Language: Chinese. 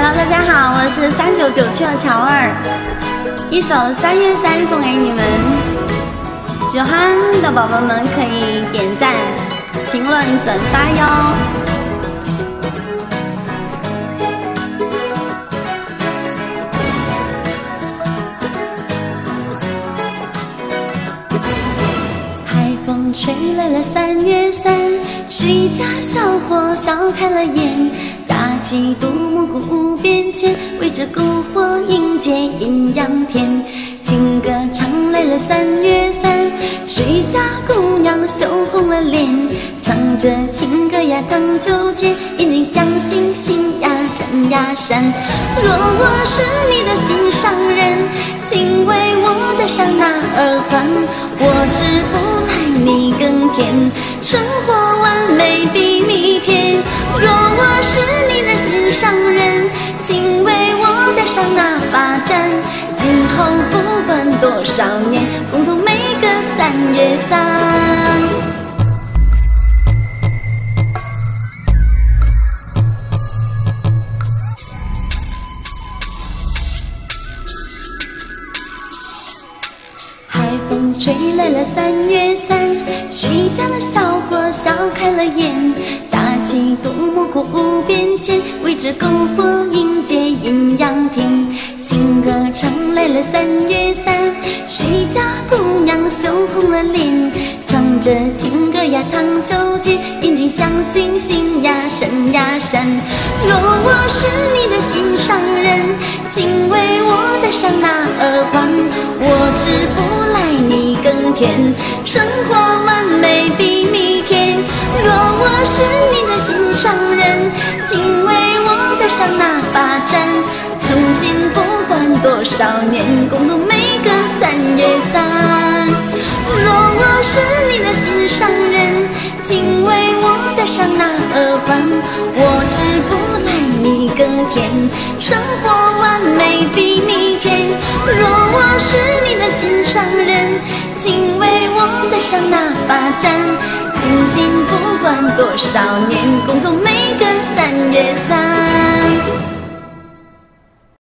Hello，大家好，我是三九九七的乔儿，一首《三月三》送给你们，喜欢的宝宝们可以点赞、评论、转发哟。海风吹来了三月三，谁家小伙笑开了眼？起独木鼓无边牵，围着篝火迎接阴阳天。情歌唱来了三月三，谁家姑娘羞红了脸？唱着情歌呀荡秋千，眼睛像星星呀闪呀闪。若我是你的心上人，请为我戴上那耳环，我只不爱。你更甜，生活上那把盏。今后不管多少年，共同每个三月三。海风吹来了三月三，谁家的小伙笑开了眼？搭起独木鼓无边牵，围着篝火迎接阴阳天。情歌唱来了三月三，谁家姑娘羞红了脸？唱着情歌呀荡秋千，眼睛像星星呀闪呀闪。若我是你的心上人，请为我戴上那耳环，我只不。你更甜，生活多少年，共度每个三月三。若我是你的心上人，请为我戴上那耳环。我只不赖你更甜，生活完美比蜜甜。若我是你的心上人，请为我戴上那把盏。仅仅不管多少年，共同。